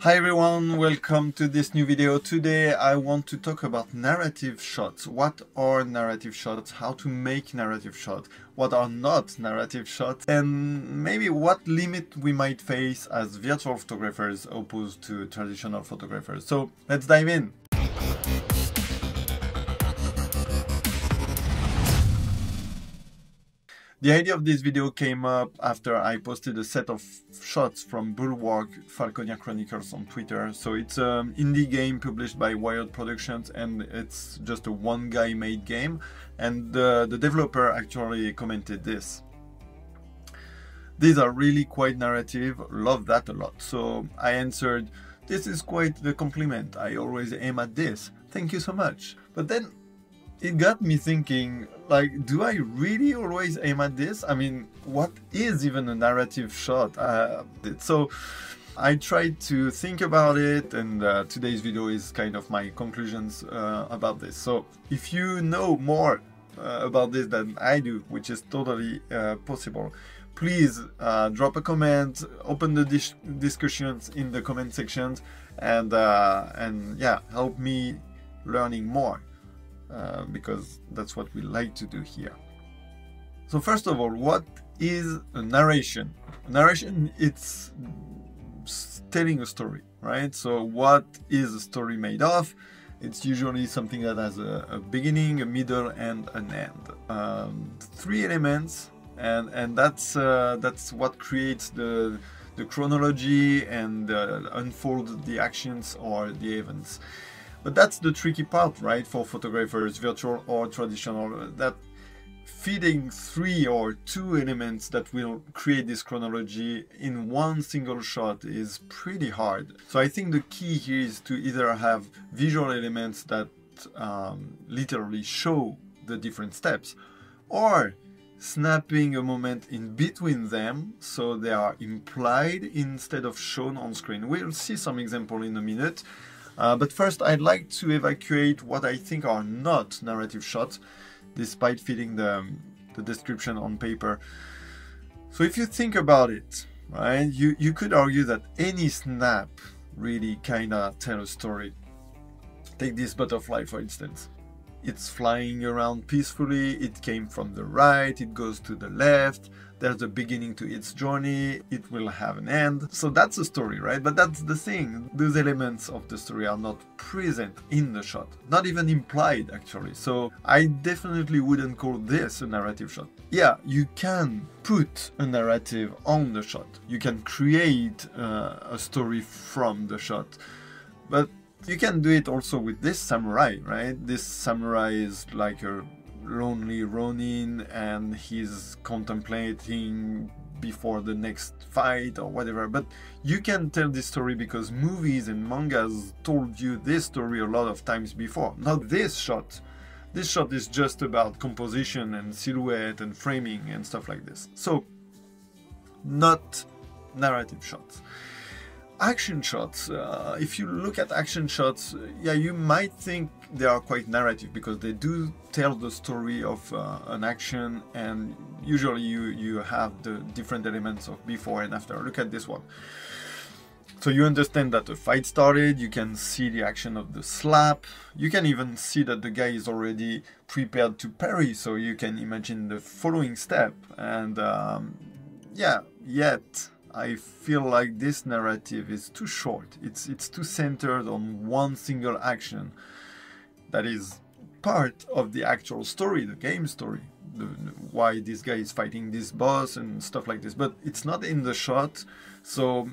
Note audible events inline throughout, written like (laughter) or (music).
Hi everyone, welcome to this new video. Today I want to talk about narrative shots. What are narrative shots? How to make narrative shots? What are not narrative shots? And maybe what limit we might face as virtual photographers opposed to traditional photographers. So let's dive in. The idea of this video came up after I posted a set of shots from Bulwark Falconeer Chronicles on Twitter. So it's an indie game published by Wired Productions and it's just a one guy made game. And the, the developer actually commented this. These are really quite narrative, love that a lot. So I answered, this is quite the compliment. I always aim at this. Thank you so much. But then it got me thinking like do i really always aim at this? I mean what is even a narrative shot uh, so i tried to think about it and uh, today's video is kind of my conclusions uh, about this. So if you know more uh, about this than i do which is totally uh, possible please uh, drop a comment open the dis discussions in the comment sections and and yeah help me learning more uh, because that's what we like to do here. So first of all, what is a narration? A narration, it's telling a story, right? So what is a story made of? It's usually something that has a, a beginning, a middle, and an end. Um, three elements, and and that's uh, that's what creates the the chronology and uh, unfold the actions or the events. But that's the tricky part, right, for photographers, virtual or traditional, that feeding three or two elements that will create this chronology in one single shot is pretty hard. So I think the key here is to either have visual elements that um, literally show the different steps, or snapping a moment in between them so they are implied instead of shown on screen. We'll see some example in a minute. Uh, but first, I'd like to evacuate what I think are not narrative shots, despite fitting the, um, the description on paper. So if you think about it, right, you, you could argue that any snap really kinda tell a story. Take this butterfly for instance. It's flying around peacefully, it came from the right, it goes to the left, there's a beginning to its journey, it will have an end. So that's a story, right? But that's the thing, those elements of the story are not present in the shot, not even implied actually. So I definitely wouldn't call this a narrative shot. Yeah, you can put a narrative on the shot, you can create uh, a story from the shot, but you can do it also with this samurai, right? This samurai is like a lonely Ronin and he's contemplating before the next fight or whatever. But you can tell this story because movies and mangas told you this story a lot of times before. Not this shot. This shot is just about composition and silhouette and framing and stuff like this. So, not narrative shots action shots uh, if you look at action shots yeah you might think they are quite narrative because they do tell the story of uh, an action and usually you you have the different elements of before and after. Look at this one. So you understand that the fight started you can see the action of the slap you can even see that the guy is already prepared to parry so you can imagine the following step and um, yeah yet I feel like this narrative is too short. It's it's too centered on one single action that is part of the actual story, the game story. The, why this guy is fighting this boss and stuff like this, but it's not in the shot. So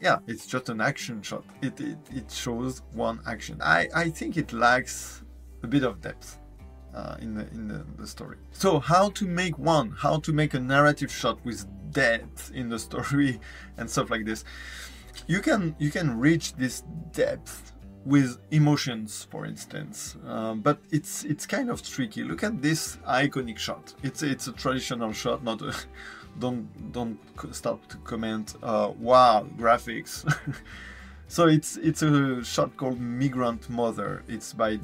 yeah, it's just an action shot. It it, it shows one action. I I think it lacks a bit of depth. Uh, in the in the, the story. So how to make one? How to make a narrative shot with depth in the story (laughs) and stuff like this you can you can reach this depth with emotions for instance um, but it's it's kind of tricky look at this iconic shot it's it's a traditional shot not a, (laughs) don't don't stop to comment uh, wow graphics (laughs) so it's it's a shot called migrant mother it's by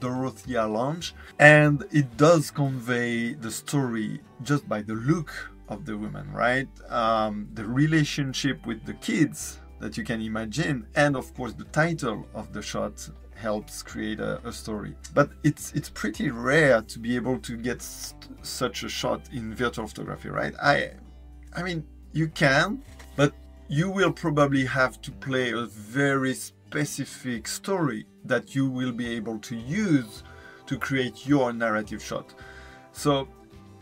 dorothea lange and it does convey the story just by the look of the woman, right? Um, the relationship with the kids that you can imagine, and of course the title of the shot helps create a, a story. But it's it's pretty rare to be able to get such a shot in virtual photography, right? I I mean you can, but you will probably have to play a very specific story that you will be able to use to create your narrative shot. So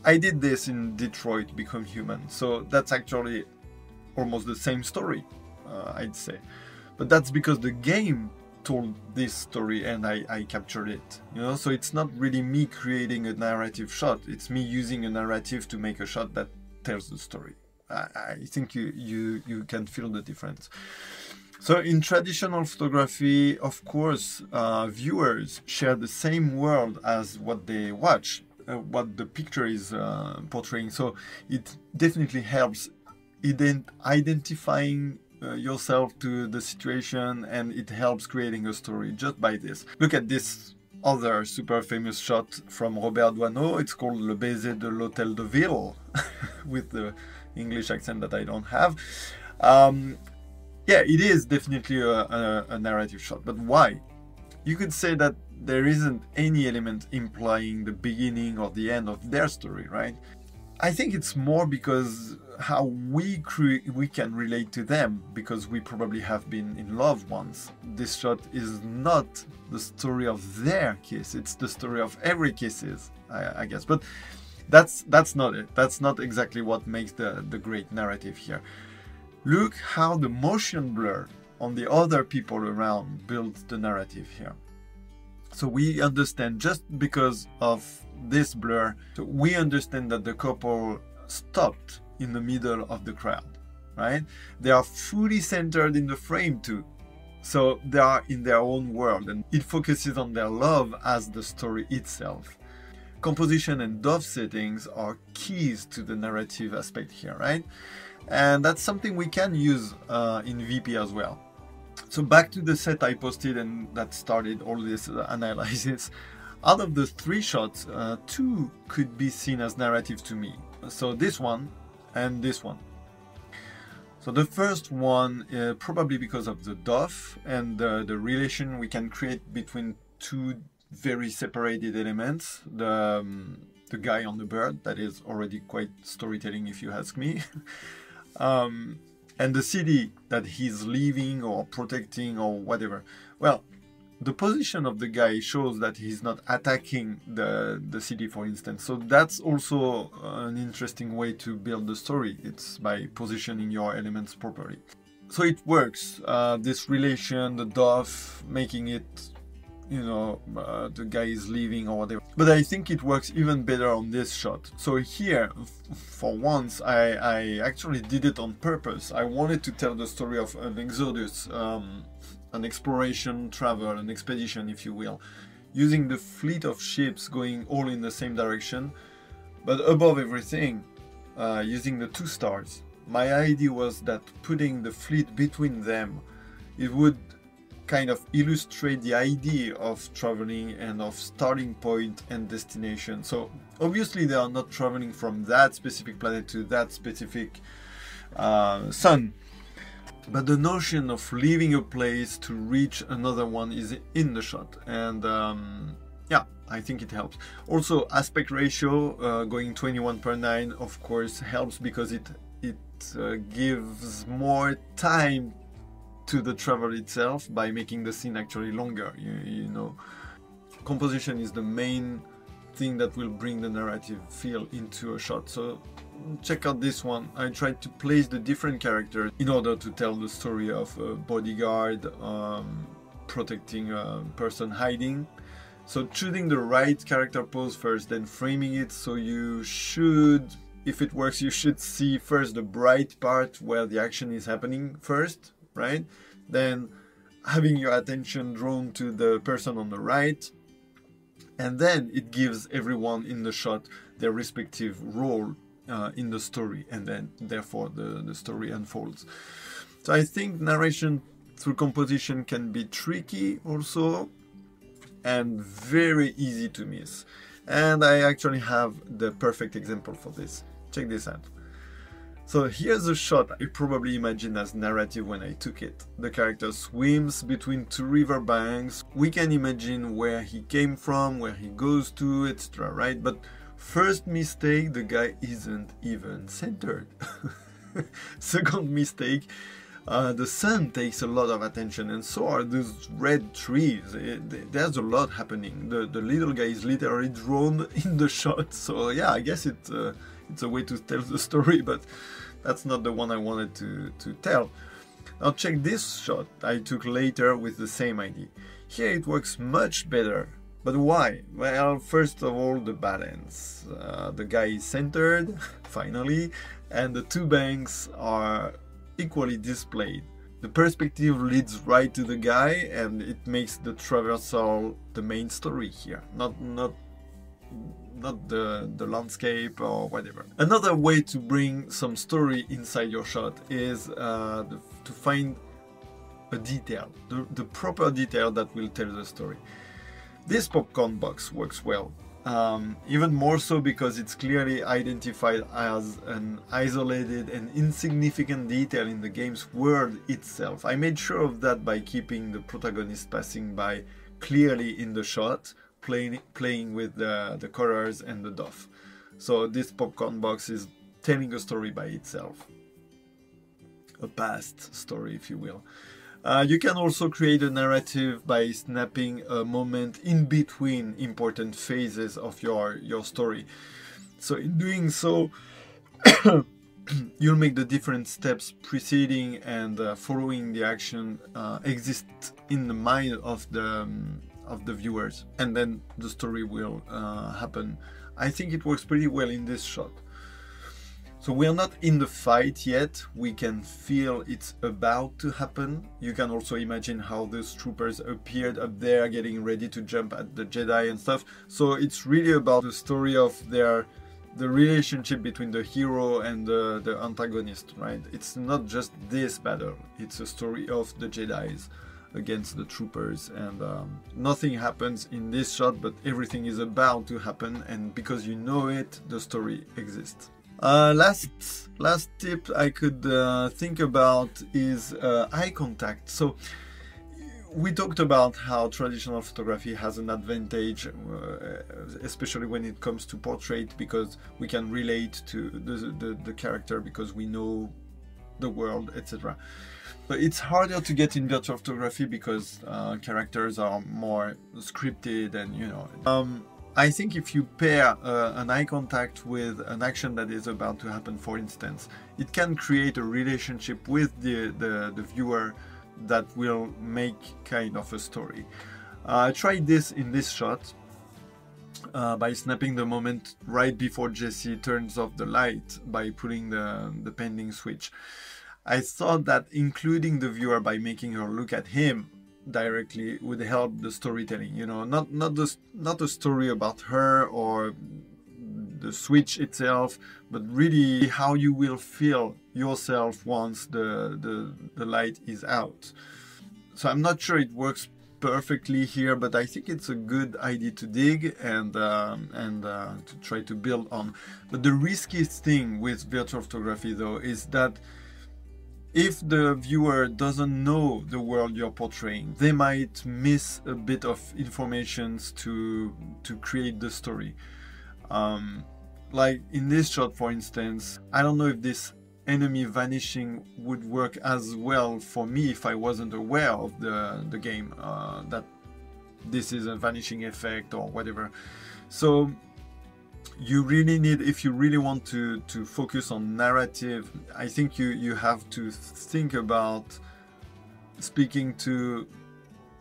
I did this in Detroit Become Human. So that's actually almost the same story, uh, I'd say. But that's because the game told this story and I, I captured it. You know, so it's not really me creating a narrative shot. It's me using a narrative to make a shot that tells the story. I, think you, you you can feel the difference. So in traditional photography, of course, uh, viewers share the same world as what they watch, uh, what the picture is uh, portraying. So it definitely helps ident- identifying uh, yourself to the situation and it helps creating a story just by this. Look at this other super famous shot from Robert Doisneau. It's called Le Baiser de l'Hôtel de Ville (laughs) with the English accent that I don't have. Um, yeah, it is definitely a, a, a narrative shot, but why? You could say that there isn't any element implying the beginning or the end of their story, right? I think it's more because how we cre- we can relate to them because we probably have been in love once. This shot is not the story of their kiss; it's the story of every kisses, I, I guess. But that's that's not it. That's not exactly what makes the the great narrative here. Look how the motion blur on the other people around builds the narrative here. So we understand just because of this blur, so we understand that the couple stopped in the middle of the crowd, right? They are fully centered in the frame too. So they are in their own world and it focuses on their love as the story itself. Composition and DOF settings are keys to the narrative aspect here, right? And that's something we can use uh, in VP as well. So back to the set I posted and that started all this uh, analysis. (laughs) Out of the three shots, uh, two could be seen as narrative to me. So this one and this one. So the first one, uh, probably because of the DOF and the, the relation we can create between two very separated elements. The, um, the guy on the bird, that is already quite storytelling if you ask me. (laughs) um, and the city that he's leaving or protecting or whatever. Well, the position of the guy shows that he's not attacking the the city, for instance. So that's also an interesting way to build the story. It's by positioning your elements properly. So it works. Uh, this relation, the DOF, making it you know uh, the guy is leaving or whatever. But i think it works even better on this shot. So here for once i i actually did it on purpose. I wanted to tell the story of an exodus um, an exploration travel an expedition if you will using the fleet of ships going all in the same direction but above everything uh, using the two stars. My idea was that putting the fleet between them it would kind of illustrate the idea of traveling and of starting point and destination. So obviously they are not traveling from that specific planet to that specific uh, sun. But the notion of leaving a place to reach another one is in the shot, and um, yeah, I think it helps. Also, aspect ratio uh, going 21 per 9, of course, helps because it it uh, gives more time to the travel itself by making the scene actually longer. You, you know, composition is the main thing that will bring the narrative feel into a shot. So check out this one. I tried to place the different characters in order to tell the story of a bodyguard um, protecting a person hiding. So choosing the right character pose first, then framing it so you should, if it works, you should see first the bright part where the action is happening first, right? Then having your attention drawn to the person on the right, and then it gives everyone in the shot their respective role uh, in the story, and then therefore the, the story unfolds. So I think narration through composition can be tricky also and very easy to miss. And I actually have the perfect example for this. Check this out. So here's a shot I probably imagined as narrative when I took it. The character swims between two river banks. We can imagine where he came from, where he goes to, etc. Right? But first mistake, the guy isn't even centered. (laughs) Second mistake, uh, the sun takes a lot of attention and so are those red trees. It, there's a lot happening. The, the little guy is literally drawn (laughs) in the shot. So yeah, I guess it, uh, it's a way to tell the story, but that's not the one I wanted to, to tell. Now check this shot I took later with the same idea. Here it works much better. But why? Well, first of all, the balance. Uh, the guy is centered, (laughs) finally, and the two banks are equally displayed. The perspective leads right to the guy and it makes the traversal the main story here, not not not the, the landscape or whatever. Another way to bring some story inside your shot is uh, the, to find a detail, the, the proper detail that will tell the story. This popcorn box works well, um, even more so because it's clearly identified as an isolated and insignificant detail in the game's world itself. I made sure of that by keeping the protagonist passing by clearly in the shot, playing playing with the, the colors and the DOF. So this popcorn box is telling a story by itself. A past story, if you will. Uh, you can also create a narrative by snapping a moment in between important phases of your, your story. So in doing so, (coughs) you'll make the different steps preceding and uh, following the action uh, exist in the mind of the um, of the viewers and then the story will uh, happen. I think it works pretty well in this shot. So we are not in the fight yet, we can feel it's about to happen. You can also imagine how those troopers appeared up there getting ready to jump at the Jedi and stuff. So it's really about the story of their the relationship between the hero and the, the antagonist, right? It's not just this battle, it's a story of the Jedi's against the troopers and um, nothing happens in this shot but everything is about to happen and because you know it the story exists uh, last last tip I could uh, think about is uh, eye contact so we talked about how traditional photography has an advantage, uh, especially when it comes to portrait, because we can relate to the, the, the character because we know the world, etc. But it's harder to get in virtual photography because uh, characters are more scripted and you know. Um, I think if you pair uh, an eye contact with an action that is about to happen, for instance, it can create a relationship with the, the, the viewer that will make kind of a story. Uh, I tried this in this shot uh, by snapping the moment right before Jesse turns off the light by pulling the, the pending switch. I thought that including the viewer by making her look at him directly would help the storytelling. You know, not not the not a story about her or the switch itself, but really how you will feel yourself once the the, the light is out. So I'm not sure it works perfectly here, but I think it's a good idea to dig and um, and uh, to try to build on. But the riskiest thing with virtual photography, though, is that if the viewer doesn't know the world you're portraying, they might miss a bit of information to to create the story. Um, like in this shot, for instance, I don't know if this enemy vanishing would work as well for me if I wasn't aware of the the game uh, that this is a vanishing effect or whatever. So you really need if you really want to to focus on narrative i think you you have to think about speaking to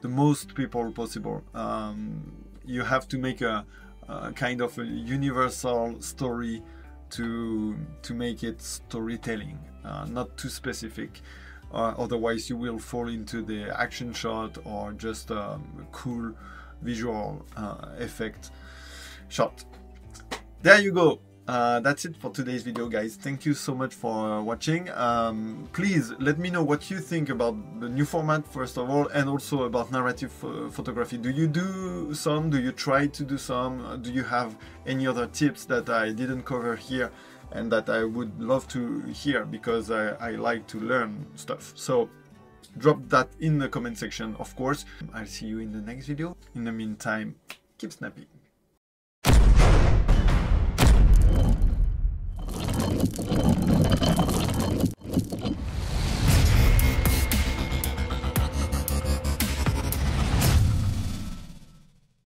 the most people possible. Um, you have to make a, a, kind of a universal story to to make it storytelling uh, not too specific. Uh, otherwise you will fall into the action shot or just um, a cool visual uh, effect shot there you go. Uh, that's it for today's video guys thank you so much for watching um, please let me know what you think about the new format first of all and also about narrative photography do you do some do you try to do some do you have any other tips that I didn't cover here and that I would love to hear because I, I like to learn stuff. So drop that in the comment section, of course. I'll see you in the next video. In the meantime, keep snappy.